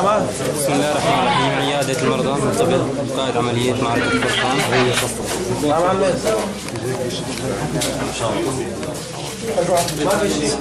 بسم الله الرحمن الرحيم. عيادة المرضى. مرتبط قائد عملية معركة فرقان ما في شيء